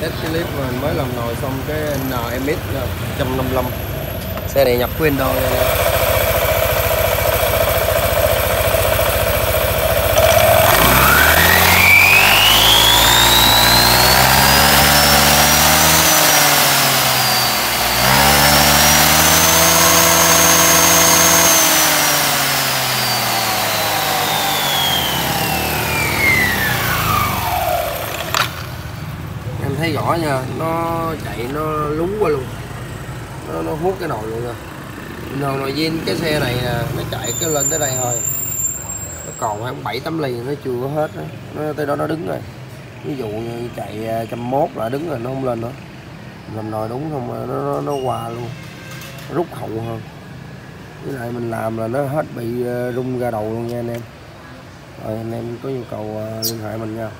test cái clip mà mình mới làm nồi xong cái NMX 155 xe này nhập của Indo thấy rõ nha nó chạy nó lú qua luôn. Nó, nó hút cái nồi luôn nha. Nồi nồi zin cái xe này nè nó chạy cái lên tới đây thôi. Nó còn khoảng bảy tấm ly nó chưa có hết đó. nó tới đó nó đứng rồi. Ví dụ như chạy à, trăm mốt là đứng rồi nó không lên nữa. Làm nồi đúng không à, nó, nó, nó qua luôn. Rút hậu hơn. Với lại mình làm là nó hết bị à, rung ra đầu luôn nha anh em. Rồi anh em có nhu cầu liên hệ mình nha.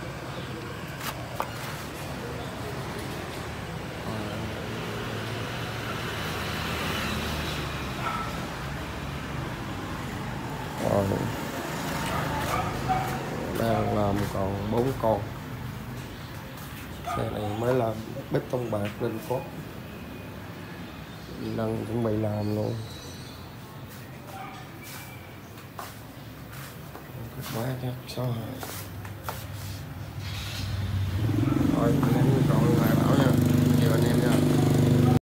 Còn đang làm còn bốn con. Xe này mới làm bê tông bạc lên cốt. Đang chuẩn bị làm luôn. Kết quả chắc sao rồi